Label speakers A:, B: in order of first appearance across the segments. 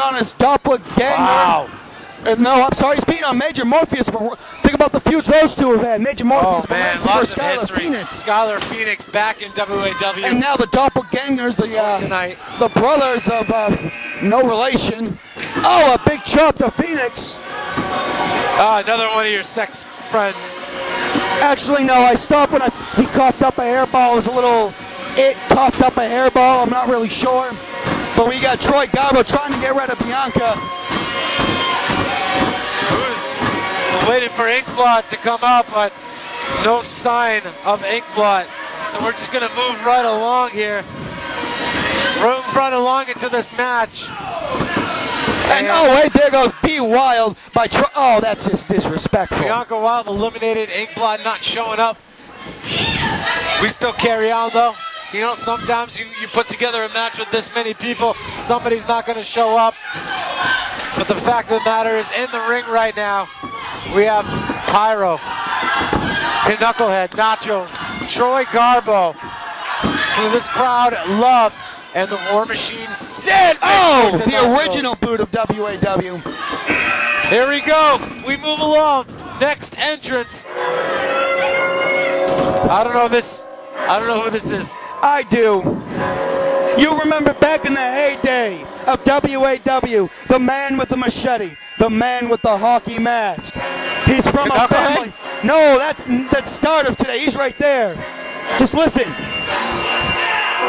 A: beating on his doppelganger.
B: Wow.
A: Uh, no, I'm sorry, he's beating on Major Morpheus. But think about the feuds those two have had. Major Morpheus,
B: Oh man, lots of
A: Skylar
B: history.
A: Phoenix.
B: Skylar Phoenix back in WAW.
A: And now the doppelgangers, the uh,
B: tonight.
A: the brothers of uh, no relation. Oh, a big chop to Phoenix.
B: Ah, another one of your sex friends.
A: Actually, no, I stopped when I, he coughed up a hairball. It was a little, it coughed up a hairball. I'm not really sure. But we got Troy Garbo trying to get rid of Bianca.
B: Who's waiting for Inkblot to come out, but no sign of Inkblot. So we're just gonna move right along here. Move right along into this match.
A: And oh, wait, there goes Be Wild by Troy. Oh, that's just disrespectful.
B: Bianca Wild eliminated Inkblot not showing up. We still carry on though. You know, sometimes you, you put together a match with this many people, somebody's not going to show up. But the fact of the matter is, in the ring right now, we have Pyro, Knucklehead, Nachos, Troy Garbo, who this crowd loves, and the War Machine Sid.
A: Oh, the
B: Nachos.
A: original boot of WAW.
B: Here we go. We move along. Next entrance. I don't know this. I don't know who this is.
A: I do. You remember back in the heyday of WAW, the man with the machete, the man with the hockey mask. He's from a family. No, that's that's start of today. He's right there. Just listen.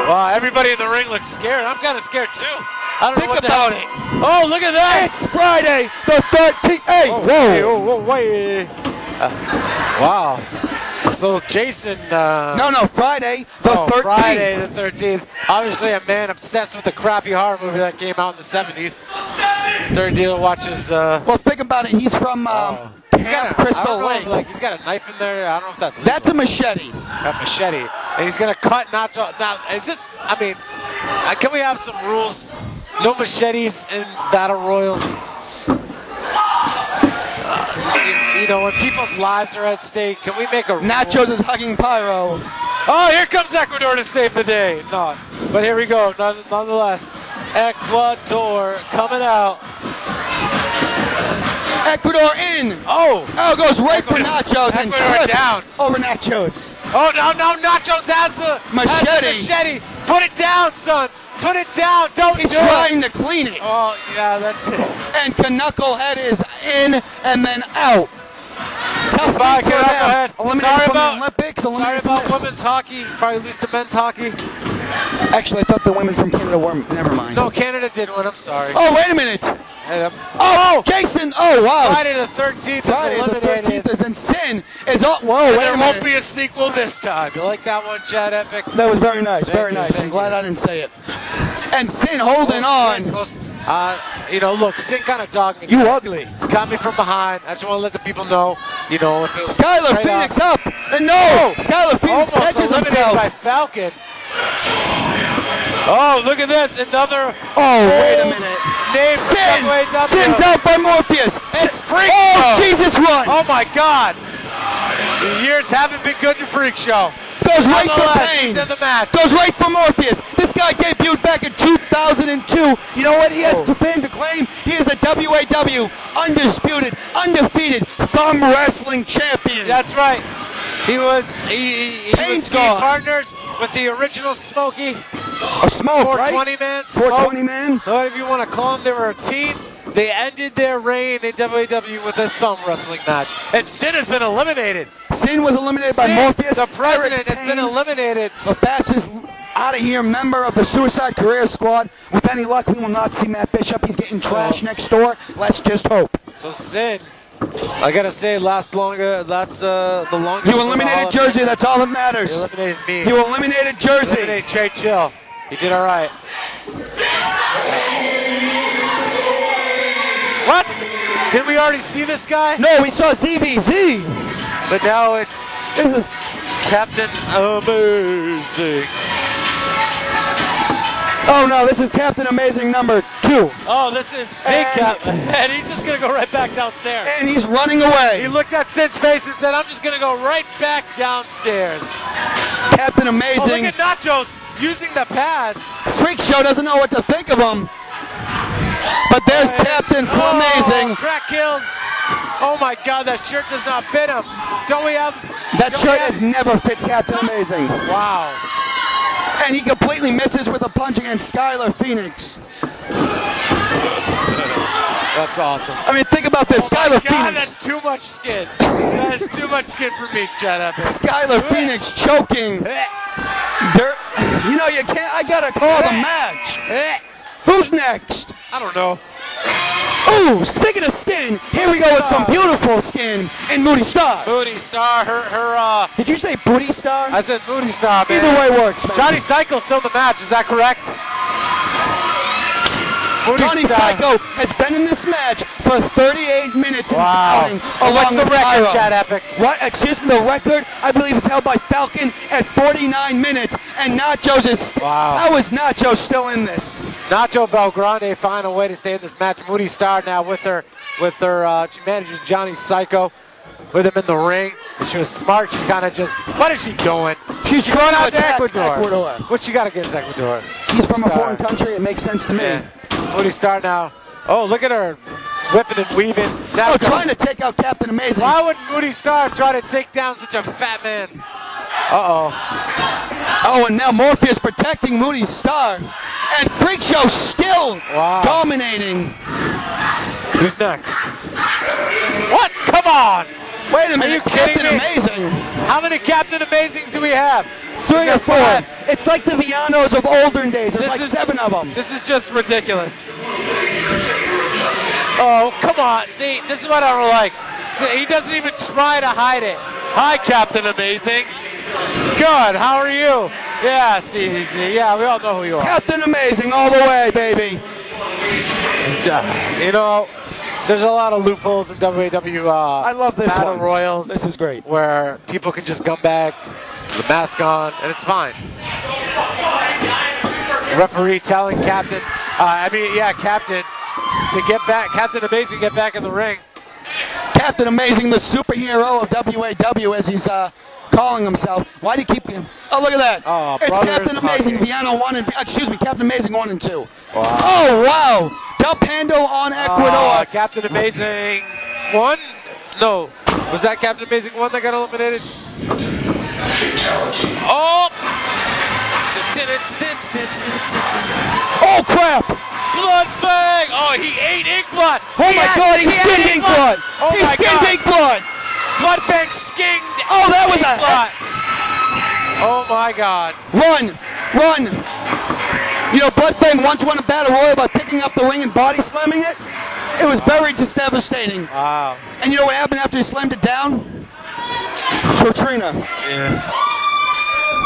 B: Wow, everybody in the ring looks scared. I'm kind of scared too. I don't
A: Think
B: know what
A: about it.
B: Oh, look at that.
A: It's Friday, the 13th. Hey,
B: Oh,
A: whoa.
B: hey, oh, whoa, wait. Uh, wow. So Jason. Uh,
A: No, no, Friday, the
B: oh,
A: 13th.
B: Friday the 13th. Obviously, a man obsessed with the crappy horror movie that came out in the 70s. Third deal watches. Uh,
A: Well, think about it. He's from um,
B: he's got a,
A: Crystal
B: if,
A: Lake.
B: like he's got a knife in there. I don't know if that's
A: That's a machete.
B: a machete, and he's gonna cut Nacho. Now, is this? I mean, uh, can we have some rules? No machetes in battle royals. Uh, you, you know, when people's lives are at stake, can we make a rule?
A: Nachos is hugging Pyro.
B: Oh, here comes Ecuador to save the day. Not, but here we go. Nonetheless, Ecuador coming out.
A: Ecuador in.
B: Oh,
A: Oh, goes right for Nachos and
B: Ecuador
A: trips
B: down.
A: over Nachos.
B: oh no, no, Nachos has the has the
A: Machete.
B: machete. Put it down, son. Put it down. Don't
A: He's
B: do it.
A: trying to clean it.
B: Oh, yeah, that's it.
A: And Knucklehead is in and then out. Tough
B: Bye,
A: week for them.
B: Knucklehead. Sorry about
A: Olympics.
B: Sorry about
A: this.
B: women's hockey. Probably at least the men's hockey.
A: Actually, I thought the women from Canada were. Never mind.
B: No, Canada did win. I'm sorry.
A: Oh, wait a minute. Oh, Jason. Oh, wow.
B: Friday the 13th
A: Friday
B: is
A: the 13th is in sin. Is all. Whoa,
B: And
A: wait
B: there
A: a
B: won't
A: minute.
B: be a sequel this time. You like that one, Chad Epic?
A: That was very nice.
B: Thank
A: very
B: you,
A: nice. I'm glad
B: you.
A: I didn't say it. And Sin holding
B: Close,
A: on.
B: close. Uh, you know, look, Sin kind of dogged me.
A: You ugly.
B: Caught me from behind. I just want to let the people know, you know, if it was
A: Skylar
B: straight
A: Phoenix
B: up,
A: up. And no. Skylar Phoenix
B: almost
A: catches himself.
B: by Falcon. Oh, look at this. Another
A: Oh, wait a minute.
B: name for
A: Sin!
B: WAW.
A: Sin's out by Morpheus.
B: It's Freak
A: Oh,
B: Show.
A: Jesus, run!
B: Oh my God! The years haven't been good to Freak Show.
A: Goes right for
B: Nonetheless,
A: Pain.
B: he's in the match.
A: Goes right for Morpheus. Has to claim to claim. He is a WAW undisputed, undefeated thumb wrestling champion.
B: That's right. He was he, he, he was team partners with the original Smokey,
A: a smoke,
B: 420
A: right?
B: man.
A: 420
B: Smoke.
A: man.
B: Whatever you want to call them, they were a team. They ended their reign in WAW with a thumb wrestling match. And Sin has been eliminated.
A: Sin was eliminated by Morpheus.
B: the president,
A: Eric
B: has been eliminated.
A: the fastest out of here member of the Suicide Career Squad. With any luck, we will not see Matt Bishop. He's getting trashed next door. Let's just hope.
B: So Sid, I gotta say, last longer. That's uh, the longest.
A: You
B: for the Hall
A: eliminated Jersey. That's all that matters.
B: eliminated me.
A: You eliminated Jersey.
B: You eliminated Trey Chill. He did all right. What? Did we already see this guy?
A: No, we saw ZBZ.
B: But now it's
A: This is
B: Captain Amazing.
A: Oh no, this is Captain Amazing number two.
B: Oh, this is Big
A: And-
B: Cap, and he's just gonna go right back downstairs.
A: And he's running away.
B: He looked at Sid's face and said, "I'm just gonna go right back downstairs."
A: Captain
B: Oh, look
A: Amazing.
B: at Nachos using the pads.
A: Freak Show doesn't know what to think of him. But there's oh, Captain for
B: Oh,
A: amazing.
B: Crack kills. Oh my God, that shirt does not fit him. Don't we have
A: That shirt has never fit Captain Amazing.
B: Wow.
A: And he completely misses with a punch against Skylar Phoenix.
B: That's awesome.
A: I mean, think about this. Oh Skylar
B: Oh God,
A: Phoenix.
B: that's too much skin. That is too much skin for me, Chad Epic.
A: Skylar Phoenix choking. Dirt. You know, you can't. I gotta call the match. Who's next?
B: I don't know.
A: Ooh, speaking of skin, here we go with some beautiful skin and Moody Star.
B: Moody Star, her, her, uh,
A: Did you say Booty Star?
B: I said Moody Star, man.
A: Either way works, man.
B: Johnny Psycho's still in the match, is that correct?
A: Johnny Psycho has been in this match for 38 minutes
B: Wow.
A: and counting.
B: And what's the record, Chad Epic?
A: What? Excuse me. The record, I believe, is held by Falcon at 49 minutes, and Nachos is.
B: Wow.
A: How is Nacho still in this?
B: Nacho Belgrande find a way to stay in this match. Moody Star now with her, with her, uh, she manages Johnny Psycho with him in the ring. She was smart. She kind of just, what is she doing?
A: She's trying
B: went
A: to attack
B: Ecuador.
A: Ecuador.
B: What she got against Ecuador?
A: He's from a foreign country. It makes sense to me.
B: Yeah. Moody Star now. Oh, look at her whipping and weaving. Now
A: Oh, trying to take out Captain Amazing.
B: Why would Moody Star try to take down such a fat man? Uh-oh.
A: Oh, and now Morpheus protecting Moody star. And Freak Show still
B: Wow.
A: dominating.
B: Who's next? What? Come on!
A: Wait a minute, Are
B: you kidding
A: Captain
B: me?
A: Amazing.
B: How many Captain Amazings do we have?
A: Three or four. It's like the Vianos of olden days. There's
B: This
A: like
B: is-
A: seven of them.
B: This is just ridiculous. Oh, come on. See, this is what I don't like. He doesn't even try to hide it. Hi, Captain Amazing. Good. How are you? Yeah, see, see, yeah, we all know who you are.
A: Captain Amazing all the way, baby.
B: You know, there's a lot of loopholes in WWE. Uh,
A: I love this
B: battle
A: one.
B: royals.
A: This is great.
B: where people can just come back, the mask on, and it's fine. Referee telling Captain, uh, I mean, yeah, Captain, to get back, Captain Amazing, get back in the ring.
A: Captain Amazing, the superhero of WAW, as he's uh, calling himself. Why do you keep him? Oh, look at that.
B: Oh,
A: it's Captain Amazing. Viano 1 and, excuse me, Captain Amazing 1 and 2. Oh, wow. Dump handle on Ecuador.
B: Uh, Captain Amazing one? No. Was that Captain Amazing one that got eliminated? Oh!
A: oh, crap.
B: Blood Fang! Oh, he ate Inkblot!
A: Oh, my
B: had-
A: God, he,
B: had
A: skinned Inkblot.
B: Oh,
A: he
B: my
A: skinned
B: God.
A: Inkblot. Blood
B: Fang skinned
A: Oh, that was
B: ink
A: a-
B: blood. Oh, my God.
A: Run, run. You know, Bloodfang once won a battle royal by picking up the ring and body slamming it. It was very just devastating.
B: Wow.
A: And you know what happened after he slammed it down? Katrina.
B: Yeah.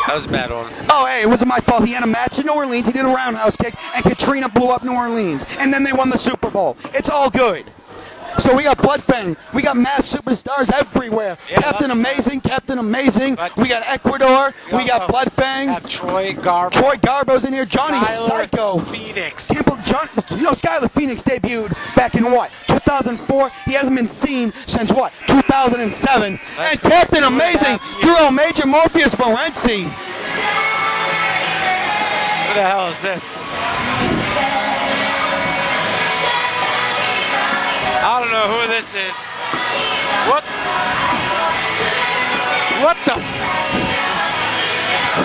B: That was a bad one.
A: Oh, hey, it wasn't my fault. He had a match in New Orleans. He did a roundhouse kick, and Katrina blew up New Orleans. And then they won the Super Bowl. It's all good. So we got Bloodfang. We got mass superstars everywhere.
B: Yeah,
A: Captain Amazing, Captain Amazing.
B: But-
A: we got Ecuador. We, got
B: also
A: Bloodfang.
B: Troy Garbo.
A: Troy Garbo's in here. Johnny
B: Skylar
A: Psycho.
B: Phoenix.
A: Campbell John, you know, Skylar Phoenix debuted back in what? 2004. He hasn't been seen since what? 2007. and Captain
B: a
A: Amazing threw out Major Morpheus Morenzi.
B: Who the hell is this? Know who this is. What? What the?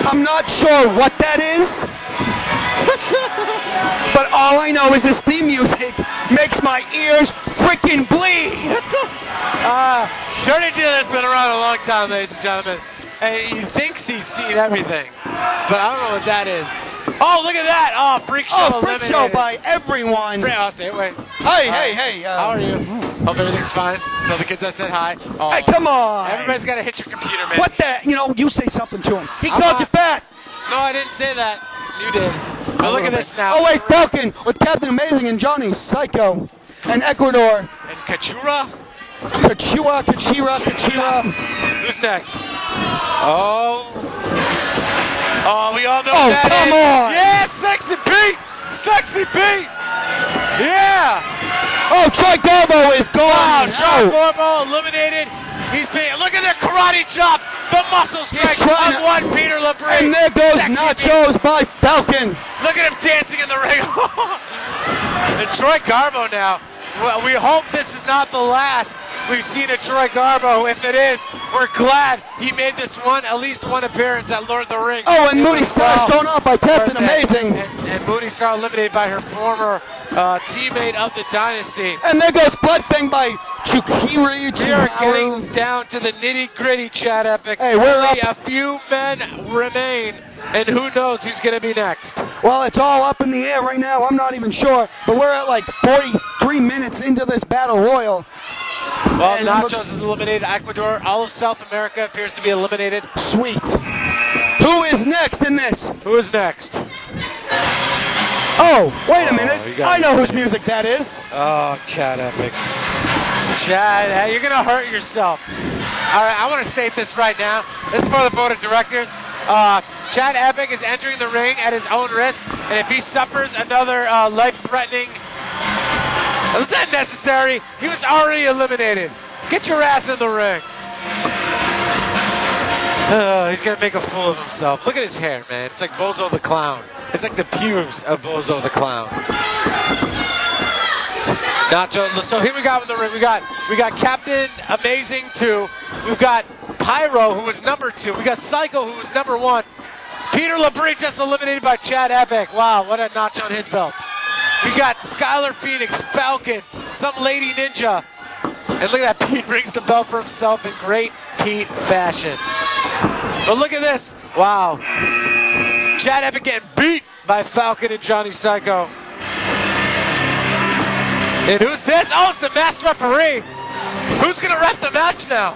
A: I'm not sure what that is. but all I know is this theme music makes my ears freaking bleed.
B: uh, Journey Dealer's been around a long time, ladies and gentlemen. And he thinks he's seen everything. But I don't know what that is. Oh, look at that. Oh, Freak Show
A: Oh, freak show by everyone.
B: Freak- oh, stay away.
A: Hey, hey, hey. Uh,
B: How are you? Hope everything's fine. Tell the kids I said hi. Oh,
A: Hey, come on.
B: Everybody's got to hit your computer, man.
A: What the? You know, you say something to him. He
B: I'm
A: called you fat.
B: No, I didn't say that. You did. But look at this now.
A: Oh, wait, Falcon with Captain Amazing and Johnny Psycho. And Ecuador.
B: And Kachura?
A: Kachua, Kachira, Kachira.
B: Who's next? Oh. Oh, we all know
A: Oh,
B: that
A: come
B: is.
A: on.
B: Yeah, Sexy Pete. Sexy Pete. Yeah.
A: Oh, Troy Garbo is gone.
B: Wow, John
A: Oh.
B: Garbo eliminated. He's being, look at the karate chop. The muscle of
A: to-
B: one Peter LeBray.
A: And there goes
B: Sexy.
A: Nachos by Falcon.
B: Look at him dancing in the ring. And Troy Garbo now. Well, we hope this is not the last we've seen of Troy Garbo. If it is, we're glad he made this one, at least one appearance at Lord of the Rings.
A: Oh, and
B: It
A: Moody Star
B: well
A: thrown out by Captain. Amazing.
B: And, and Moody Star eliminated by her former uh, teammate of the Dynasty.
A: And there goes Bloodfang by Chukiri
B: We are getting down to the nitty gritty, Chad Epic.
A: Hey, we're
B: Only
A: up.
B: a few men remain, and who knows who's going to be next.
A: Well, it's all up in the air right now. I'm not even sure, but we're at like 43 minutes into this battle royal.
B: Well,
A: And
B: Nachos is eliminated. Ecuador, all of South America appears to be eliminated.
A: Sweet. Who is next in this?
B: Who is next?
A: Oh, wait a minute.
B: got
A: I know whose music that is.
B: Oh, Chad Epic. Chad, you're going to hurt yourself. All right, I want to state this right now. This is for the board of directors. Uh, Chad Epic is entering the ring at his own risk, and if he suffers another uh, life-threatening, was that necessary? He was already eliminated. Get your ass in the ring. Uh, he's gonna make a fool of himself. Look at his hair, man. It's like Bozo the Clown. It's like the pubes of Bozo the Clown. Nacho. So here we got in the ring. We got we got Captain Amazing two. We've got Pyro who was number two. We got Psycho who was number one. Peter LeBrie just eliminated by Chad Epic. Wow, what a notch on his belt. We got Skylar Phoenix, Falcon, some lady ninja. And look at that, Pete rings the bell for himself in great Pete fashion. But look at this. Wow. Chad Epic getting beat by Falcon and Johnny Psycho. And who's this? Oh, it's the masked referee. Who's going to ref the match now?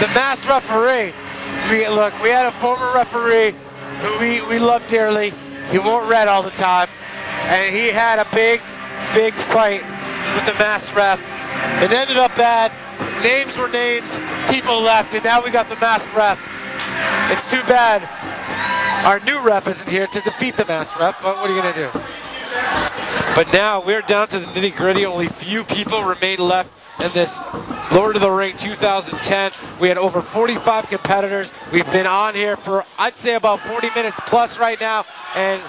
B: The masked referee. We, look, we had a former referee who we, we love dearly. He wore red all the time. And he had a big, big fight with the masked ref. It ended up bad. Names were named, people left, and now we got the masked ref. It's too bad our new ref isn't here to defeat the masked ref, but what are you going to do? But now we're down to the nitty gritty. Only few people remain left in this Lord of the Ring 2010. We had over 45 competitors. We've been on here for, I'd say, about 40 minutes plus right now. And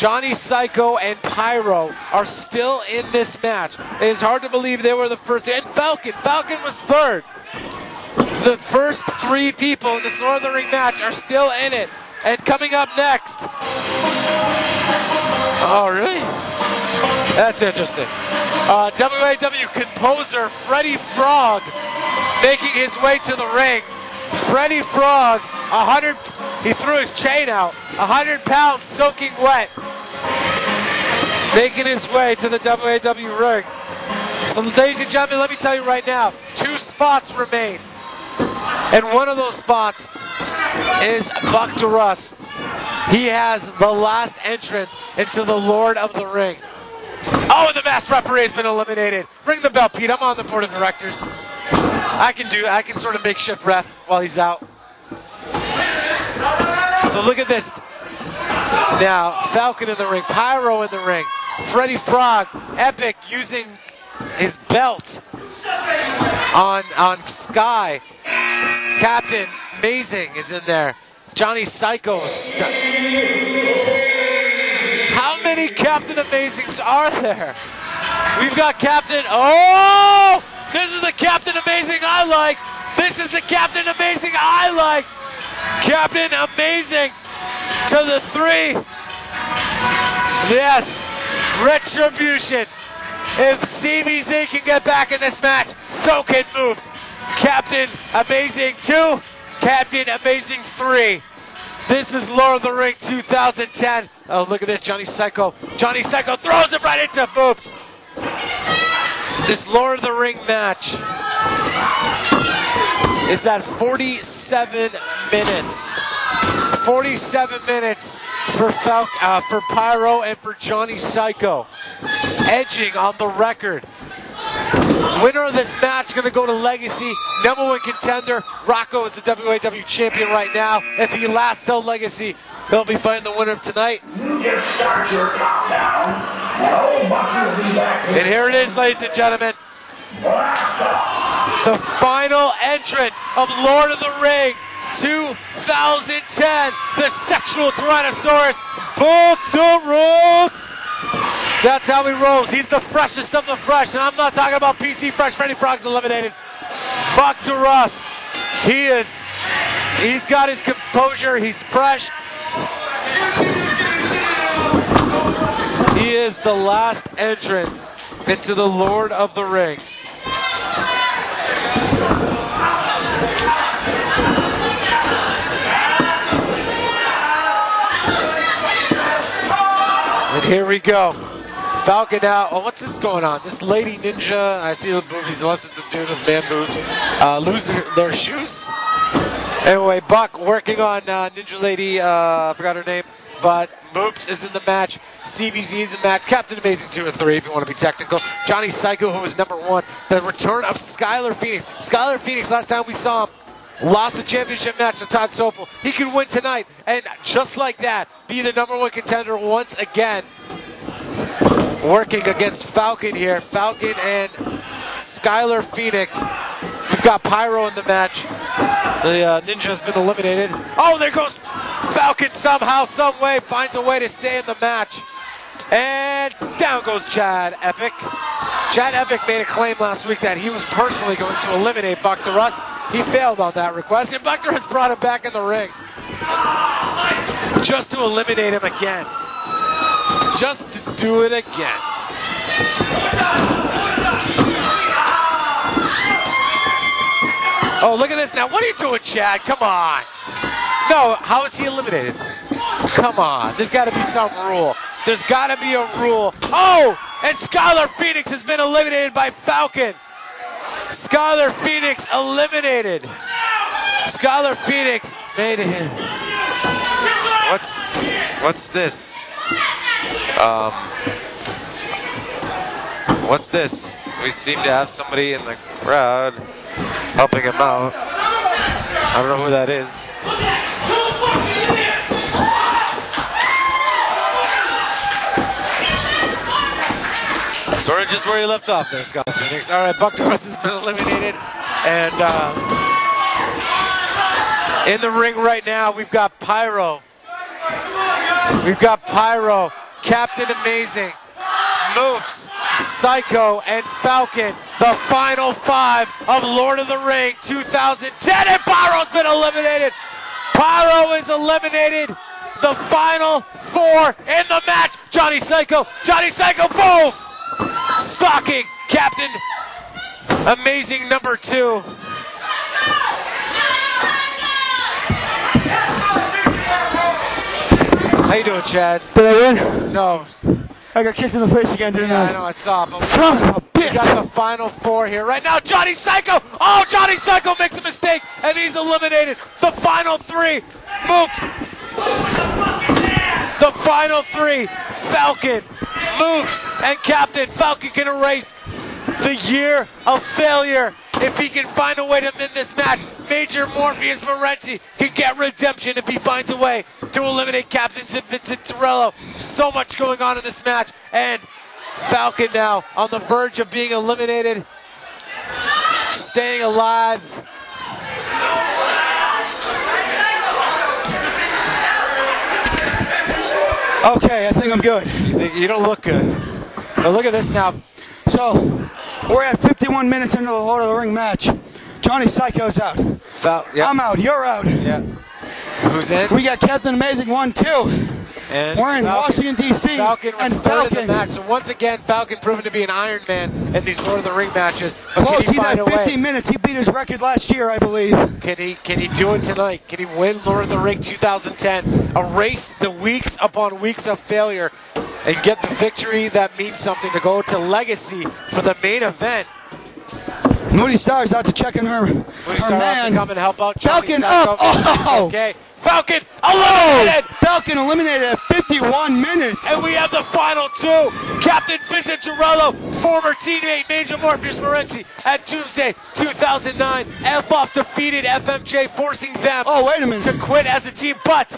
B: Johnny Psycho and Pyro are still in this match. It is hard to believe they were the first. And Falcon. Falcon was third. The first three people in this Lord Ring match are still in it. And coming up next. Oh, really? That's interesting. Uh, WAW composer Freddie Frog making his way to the ring. Freddie Frog, 100, he threw his chain out, 100 pounds soaking wet, making his way to the WAW ring. So, ladies and gentlemen, let me tell you right now, two spots remain. And one of those spots is Buck DeRuss. He has the last entrance into the Lord of the Ring. Oh, and the masked referee has been eliminated. Ring the bell, Pete. I'm on the board of directors. I can do. I can sort of makeshift ref while he's out. So look at this. Now Falcon in the ring, Pyro in the ring, Freddie Frog, Epic using his belt on on Sky. Captain Amazing is in there. Johnny Psycho. How many Captain Amazings are there? We've got Captain. Oh! This is the Captain Amazing I like. This is the Captain Amazing I like. Captain Amazing to the three. Yes. Retribution. If CVZ can get back in this match, so can Moops. Captain Amazing 2, Captain Amazing 3. This is Lord of the Ring 2010. Oh, look at this, Johnny Psycho. Johnny Psycho throws it right into Moops. This Lord of the Ring match is at 47 minutes. 47 minutes for Falc- uh, for Pyro and for Johnny Psycho. Edging on the record. Winner of this match going to go to Legacy. Number one contender. Rocco is the WAW champion right now. If he lasts till Legacy, he'll be fighting the winner of tonight. And here it is, ladies and gentlemen. The final entrant of Lord of the Ring 2010, the sexual Tyrannosaurus, Buckaroo. That's how he rolls. He's the freshest of the fresh, and I'm not talking about PC Fresh. Freddy Frog's eliminated. Buck to Russ. He is. He's got his composure. He's fresh. He is the last entrant into the Lord of the Ring. Here we go. Falcon now. Oh, what's this going on? This lady ninja. I see the boobies. Unless it's the dude with man boobs. Uh, lose their, their shoes. Anyway, Buck working on uh, Ninja Lady. Uh, I forgot her name. But Moops is in the match. CVZ is in the match. Captain Amazing 2 and 3, if you want to be technical. Johnny Psycho, who was number one. The return of Skylar Phoenix. Skylar Phoenix, last time we saw him, lost the championship match to Todd Sopel. He could win tonight. And just like that, be the number one contender once again. Working against Falcon here. Falcon and Skylar Phoenix. We've got Pyro in the match. The uh, ninja has been eliminated. Oh, there goes Falcon somehow, some way, finds a way to stay in the match. And down goes Chad Epic. Chad Epic made a claim last week that he was personally going to eliminate Russ. He failed on that request, and Buckter has brought him back in the ring. Just to eliminate him again. Just to do it again. Oh, look at this now. What are you doing, Chad? Come on. No, how is he eliminated? Come on. There's got to be some rule. There's got to be a rule. Oh, and Skylar Phoenix has been eliminated by Falcon. Skylar Phoenix eliminated. Skylar Phoenix made it. What's what's this? Um, what's this? We seem to have somebody in the crowd helping him out. I don't know who that is. Sort of just where he left off there, Scott Phoenix. All right, Buck Norris has been eliminated. And uh, in the ring right now, we've got Pyro. We've got Pyro, Captain Amazing, Moops, Psycho, and Falcon. The final five of Lord of the Ring 2010. And Pyro's been eliminated. Pyro is eliminated. The final four in the match. Johnny Psycho, Johnny Psycho, boom! Stalking Captain Amazing number two. How you doing, Chad?
A: Did I win?
B: No,
A: I got kicked in the face again, didn't
B: yeah,
A: I?
B: I know I saw, but
A: Son of a
B: we got the final four here right now. Johnny Psycho. Oh, Johnny Psycho makes a mistake and he's eliminated. The final three. Moops. The final three. Falcon, Moops, and Captain. Falcon can erase the year of failure if he can find a way to win this match. Major Morpheus Morenzi can get redemption if he finds a way to eliminate Captain Vincent Torello. So much going on in this match. And Falcon now on the verge of being eliminated. Staying alive.
A: Okay, I think I'm good.
B: You, you don't look good. But look at this now.
A: So, we're at 51 minutes into the Lord of the Ring match. Johnny Psycho's out.
B: Fal- yeah.
A: I'm out. You're out.
B: yeah. Who's in?
A: We got Captain Amazing one, two.
B: And
A: We're in
B: Falcon-
A: Washington D.C.
B: Falcon was
A: and
B: third
A: Falcon.
B: in the match. So once again, Falcon proven to be an Iron Man in these Lord of the Ring matches. But
A: Close.
B: he
A: He's at
B: a
A: 50 minutes. He beat his record last year, I believe.
B: Can he can he do it tonight? Can he win Lord of the Ring 2010? Erase the weeks upon weeks of failure and get the victory that means something to go to Legacy for the main event.
A: Moody Star's out to check on her,
B: We
A: her
B: start out
A: man.
B: to come and help out. Johnny
A: Falcon
B: Psycho.
A: up. Oh!
B: Okay. Falcon eliminated.
A: Falcon eliminated at 51 minutes.
B: And we have the final two. Captain Vincent Torello, former teammate Major Morpheus Morenzi at Doomsday 2009. F off defeated FMJ, forcing them
A: Oh, wait a minute.
B: to quit as a team. But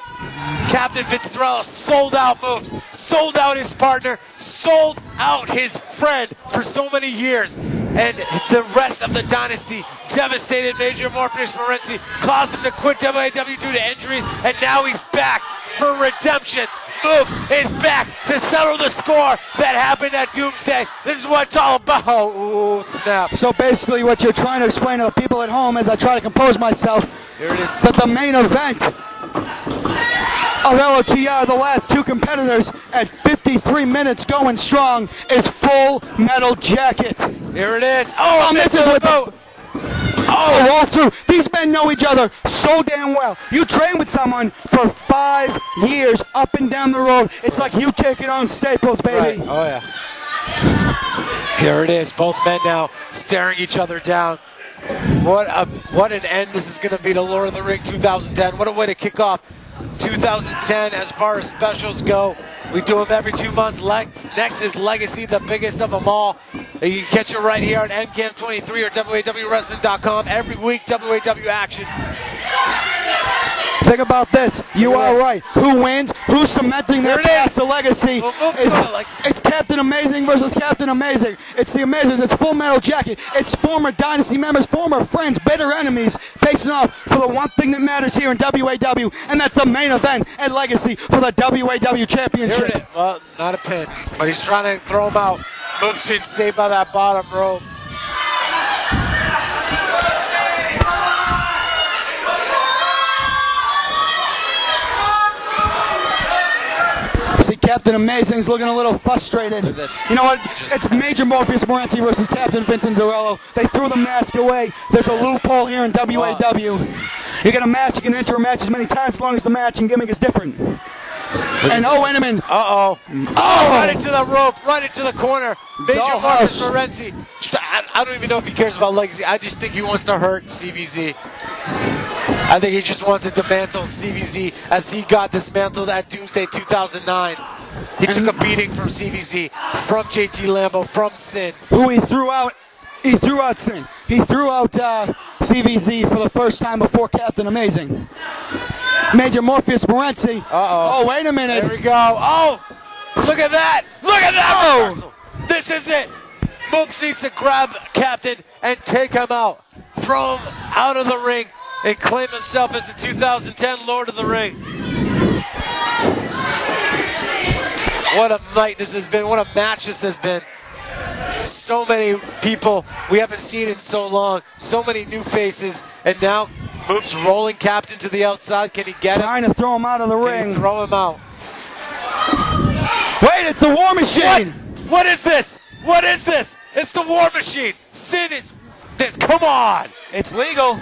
B: Captain Vincent Torello sold out Moops, sold out his partner, sold out his friend for so many years. and the rest of the dynasty devastated Major Morpheus Morenzi, caused him to quit WAW due to injuries, and now he's back for redemption. Moops is back to settle the score that happened at Doomsday. This is what it's all about. Ooh, snap.
A: So basically, what you're trying to explain to the people at home as I try to compose myself
B: Here it is.
A: that the main event of LOTR, the last two competitors at 53 minutes going strong, is Full Metal Jacket.
B: Here it is. Oh,
A: Oh,
B: misses
A: misses
B: the
A: with the-. Oh, all through. These men know each other so damn well. You train with someone for five years up and down the road. It's like you taking on Staples,
B: Right.
A: baby.
B: Oh, yeah. Here it is. Both men now staring each other down. What a what an end this is going to be to Lord of the Ring 2010. What a way to kick off 2010 as far as specials go. We do them every two months. Next is Legacy, the biggest of them all. You can catch it right here on MCAM23 or WAWWrestling.com. Every week, WAW action.
A: Think about this. You are right. Who wins? Who's cementing their
B: it
A: to legacy?
B: Well,
A: It's,
B: Alex.
A: it's Captain Amazing versus Captain Amazing. It's the Amazers. It's Full Metal Jacket. It's former Dynasty members, former friends, bitter enemies facing off for the one thing that matters here in WAW, and that's the main event at Legacy for the WAW Championship.
B: Well, not a pin, but he's trying to throw him out. Moops being saved by that bottom rope.
A: See, Captain Amazing's looking a little frustrated. You know what? It's Major Morpheus Morenzi versus Captain Vincent Zarello. They threw the mask away. There's a loophole here in WAW. You get a match, you can enter a match as many times as long as the match and gimmick is different. And oh, a minute.
B: Uh-oh. Oh, right into the rope, right into the corner. Major
A: Dollhouse.
B: Marcus Morenzi. I, I don't even know if he cares about legacy. I just think he wants to hurt CVZ. I think he just wants to dismantle CVZ as he got dismantled at Doomsday 2009. He took a beating from CVZ, from JT Lambo, from Sin.
A: Who he threw out. He threw out Sin. He threw out uh, CVZ for the first time before Captain Amazing. Major Morpheus Morenzi.
B: Uh-oh.
A: Oh, wait a minute.
B: There we go. Oh, look at that. Look at that. reversal. This is it. Moops needs to grab Captain and take him out. Throw him out of the ring and claim himself as the 2010 Lord of the Ring. What a night this has been. What a match this has been. So many people we haven't seen in so long. So many new faces. And now Moops rolling Captain to the outside. Can he get him?
A: Trying to throw him out of the
B: Can
A: ring.
B: throw him out?
A: Wait, it's the War Machine.
B: What? What is this? What is this? It's the War Machine. Sin is this. Come on.
A: It's legal.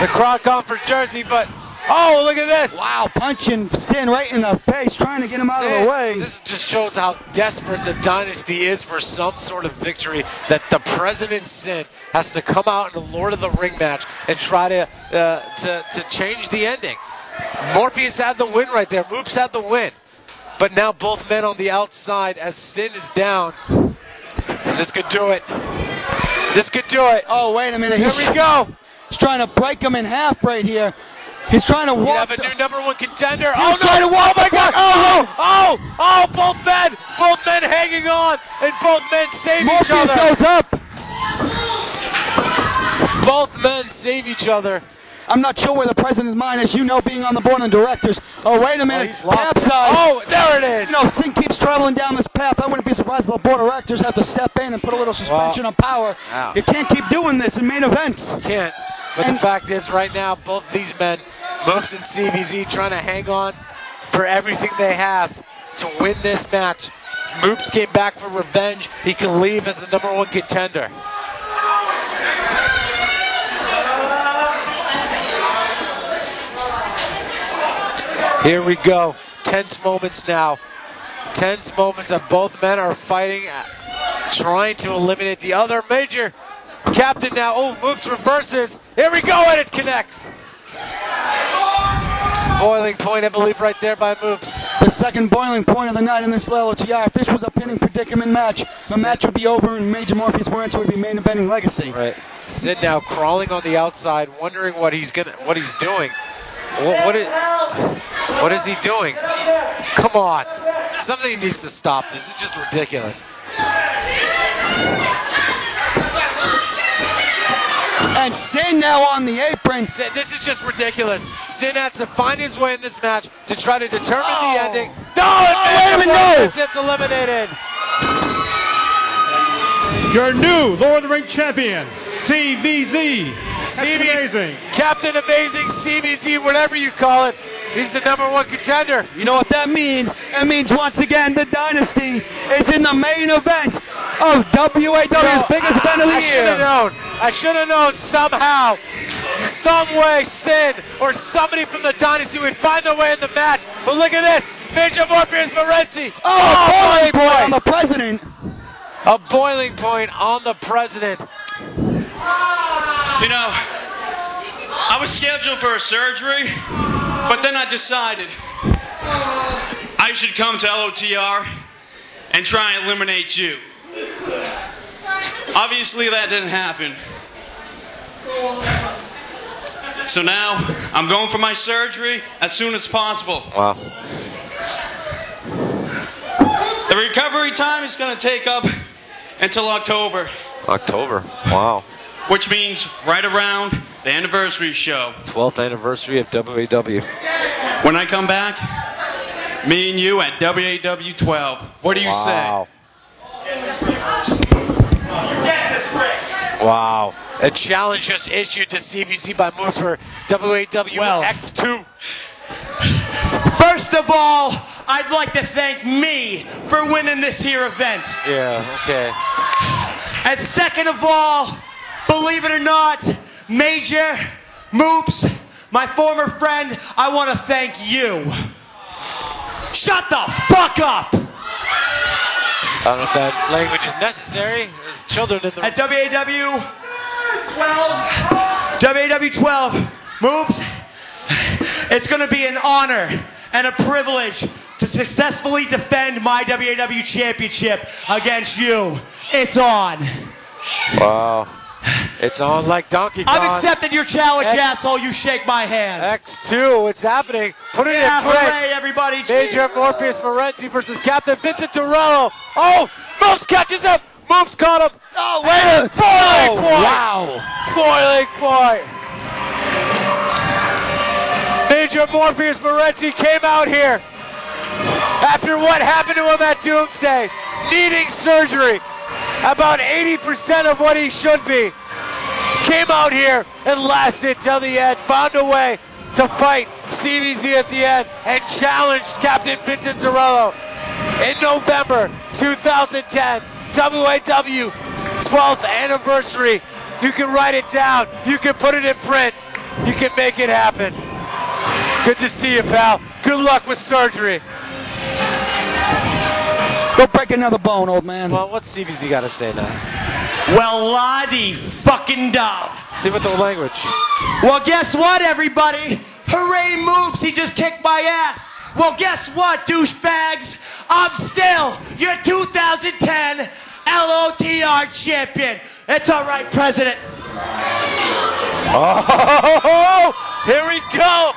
B: The crowd gone for Jersey, but oh, look at this.
A: Wow, punching Sin right in the face, trying to get him out of the way.
B: This just shows how desperate the dynasty is for some sort of victory. That the President Sin has to come out in a Lord of the Ring match and try to uh, to to change the ending. Morpheus had the win right there. Moops had the win, but now both men on the outside as Sin is down. And this could do it. This could do it.
A: Oh, wait a minute.
B: Here
A: He's,
B: we go.
A: he's trying to break him in half right here. He's trying to
B: We have a new number one contender.
A: He
B: Oh no!
A: trying to walk
B: oh my God!
A: Oh,
B: Oh, oh, oh! Both men, both men hanging on, and both men save each
A: Morpheus
B: other.
A: goes up.
B: Both men save each other.
A: I'm not sure where the president's mind is. You know, being on the board of directors. Oh, wait a
B: Oh,
A: minute.
B: he's lost. it. Oh, there it is.
A: You know, if Sin keeps traveling down this path. I wouldn't be surprised if the board of directors have to step in and put a little suspension of power.
B: Wow.
A: You can't keep doing this in main events.
B: You Can't. But
A: And-
B: the fact is, right now, both these men, Moops and CVZ, trying to hang on for everything they have to win this match. Moops came back for revenge. He can leave as the number one contender. Here we go. Tense moments now. Tense moments of both men are fighting, uh, trying to eliminate the other. Major captain now. Oh, Moops reverses. Here we go, and it connects. Boiling point, I believe, right there by Moops.
A: The second boiling point of the night in this LOTR. If this was a pinning predicament match, the match would be over and Major Morpheus Morenzi would be main eventing legacy.
B: Right. Sid now crawling on the outside, wondering what he's gonna, what he's doing. What, what, is, what is he doing? Come on. Something needs to stop. This is just ridiculous.
A: And Sin now on the apron.
B: Sin, this is just ridiculous. Sin has to find his way in this match to try to determine
A: oh.
B: the ending. No,
A: oh, wait a minute,
B: It's eliminated.
C: Your new Lord of the Ring champion, CVZ, that's
B: CB
C: amazing.
B: Captain Amazing, CVZ, whatever you call it. He's the number one contender.
A: You know what that means? It means once again the Dynasty is in the main event of WAW's biggest event of the
B: I should have known. I should have known somehow, some way, Sin or somebody from the Dynasty would find their way in the match. But look at this. Major Morpheus Morenzi.
A: Oh, oh boy,
B: boy, boy.
A: on the president.
B: A boiling point on the president.
D: You know, I was scheduled for a surgery, but then I decided I should come to LOTR and try and eliminate you. Obviously, that didn't happen. So now I'm going for my surgery as soon as possible.
B: Wow.
D: The recovery time is going to take up until October,
B: October. Wow.
D: Which means right around the anniversary show.
B: 12th anniversary of WAW.
D: When I come back, me and you at WAW 12. What do you say?
B: Wow. Wow. A challenge just issued to CVZ by Moops for WAW
E: Well.
B: X2.
E: First of all, I'd like to thank me for winning this here event.
B: Yeah, okay.
E: And second of all, believe it or not, Major Moops, my former friend, I want to thank you. Shut the fuck up!
B: I don't know if that language is necessary. There's children in the
E: At WAW 12, WAW 12, Moops, it's going to be an honor and a privilege to successfully defend my WAW championship against you. It's on.
B: Wow. It's on like Donkey Kong.
E: I've accepted your challenge,
B: X-
E: asshole. You shake my hand.
B: X2, it's happening. Put it
E: Yeah,
B: in print.
E: hooray, everybody.
B: Major Morpheus Morenzi versus Captain Vincent Dorello. Oh, Moops catches him. Moops caught him.
A: Oh, wait a
B: Boiling point.
A: Wow.
B: Boiling point. Major Morpheus Morenzi came out here after what happened to him at Doomsday, needing surgery, about 80% of what he should be. Came out here and lasted till the end, found a way to fight CVZ at the end, and challenged Captain Vincent Dorello in November 2010, WAW 12th anniversary. You can write it down. You can put it in print. You can make it happen. Good to see you, pal. Good luck with surgery.
A: Go break another bone, old man.
B: Well, what's CVZ got to say now?
E: Well, lottie fucking dog.
B: See with the language.
E: Well, guess what, everybody? Hooray, Moops, he just kicked my ass. Well, guess what, douchebags? I'm still your 2010 LOTR champion. It's all right, President.
B: Oh, here we go.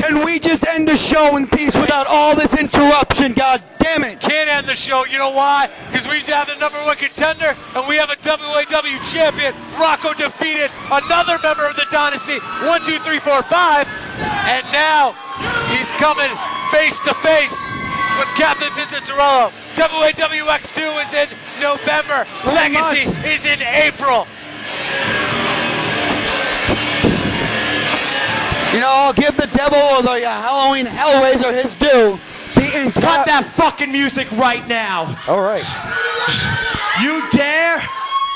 A: Can we just end the show in peace without all this interruption? God damn it.
B: Can't end the show. You know why? Because we have the number one contender and we have a WAW champion. Rocco defeated another member of the dynasty. One, two, three, four, five. And now he's coming face to face with Captain Vincent Zorello. WAWX2 is in November. Legacy is in April.
A: You know, I'll give the devil or the uh, Halloween Hellraiser his due. The
E: Cut that fucking music right now.
A: All right.
E: You dare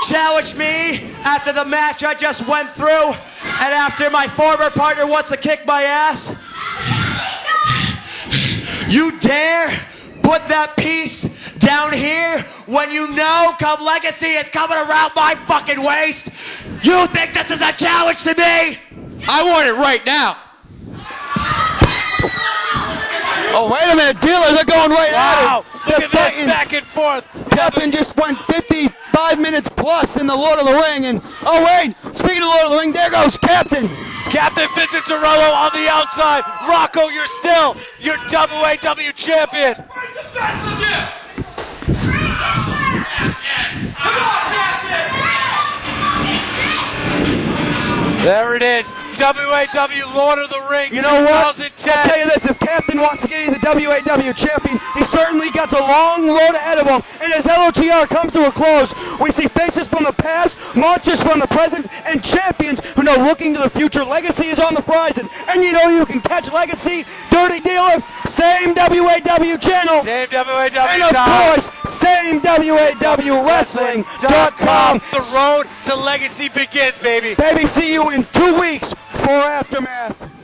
E: challenge me after the match I just went through and after my former partner wants to kick my ass? You dare put that piece down here when you know come legacy is coming around my fucking waist? You think this is a challenge to me?
B: I want it right now.
A: Oh, wait a minute. Dealers are going right
B: Wow.
A: at.
B: Look at this back and forth.
A: Captain just went 55 minutes plus in the Lord of the Ring. And, oh, wait. Speaking of Lord of the Ring, there goes Captain.
B: Captain Vincent Zorello on the outside. Rocco, you're still your WAW champion. There it is. WAW Lord of the Ring
A: You know what?
B: 2010.
A: I'll tell you this: if Captain wants to get you the WAW champion, he certainly got a long road ahead of him. And as LOTR comes to a close, we see faces from the past, monsters from the present, and champions who know looking to the future. Legacy is on the horizon, and you know you can catch Legacy, Dirty Dealer, same WAW channel.
B: Same WAW
A: And of course, same WAWWrestling.com.
B: The road to legacy begins, baby.
A: Baby, see you in two weeks for Aftermath.